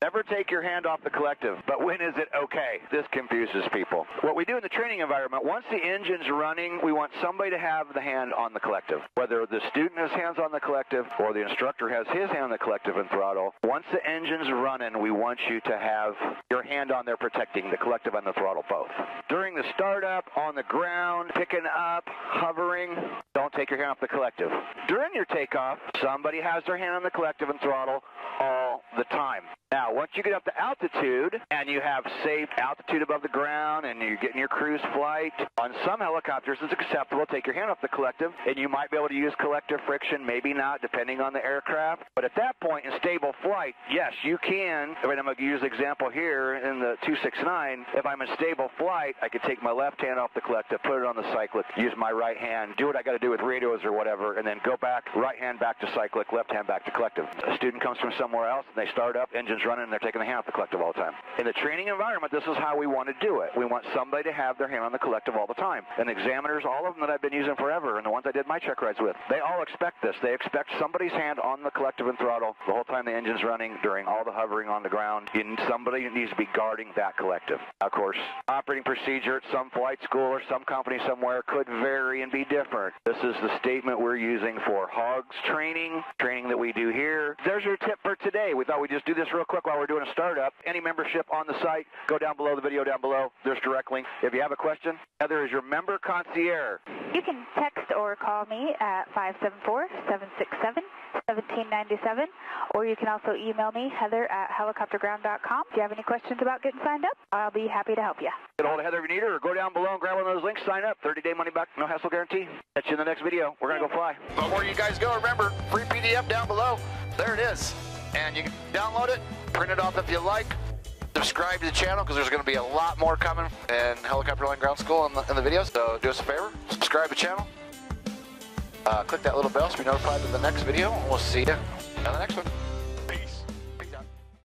Never take your hand off the collective, but when is it okay? This confuses people. What we do in the training environment, once the engine's running, we want somebody to have the hand on the collective. Whether the student has hands on the collective or the instructor has his hand on the collective and throttle, once the engine's running, we want you to have your hand on there protecting the collective and the throttle both. During the startup, on the ground, picking up, hovering, don't take your hand off the collective. During your takeoff, somebody has their hand on the collective and throttle all the time. Now, once you get up to altitude and you have safe altitude above the ground and you're getting your cruise flight, on some helicopters it's acceptable take your hand off the collective and you might be able to use collective friction, maybe not, depending on the aircraft. But at that point in stable flight, yes, you can. I mean, I'm going to use an example here in the 269. If I'm in stable flight, I could take my left hand off the collective, put it on the cyclic, use my right hand, do what I got to do with radios or whatever, and then go back, right hand back to cyclic, left hand back to collective. A student comes from somewhere else and they start up, engines running, and they're taking the hand off the collective all the time. In the training environment, this is how we want to do it. We want somebody to have their hand on the collective all the time. And examiners, all of them that I've been using forever, and the ones I did my check rides with, they all expect this. They expect somebody's hand on the collective and throttle the whole time the engine's running, during all the hovering on the ground. And somebody needs to be guarding that collective. Of course, operating procedure at some flight school or some company somewhere could vary and be different. This is the statement we're using for HOGS training, training that we do here. There's your tip for today. We thought we'd just do this real quick while we're doing a startup. Any membership on the site, go down below the video down below. There's direct link. If you have a question, Heather is your member concierge. You can text or call me at 574-767-1797, or you can also email me, heather at helicopterground.com. If you have any questions about getting signed up, I'll be happy to help you. Get a hold of Heather if you need her, or go down below and grab one of those links, sign up. 30-day money back, no hassle guarantee. Catch you in the next video. We're going to go fly. Before you guys go, remember, free PDF down below. There it is. And you can download it, print it off if you like. Subscribe to the channel because there's going to be a lot more coming in Helicopter Online Ground School in the, in the videos. So do us a favor, subscribe to the channel. Uh, click that little bell so you're notified of the next video, we'll see you in the next one.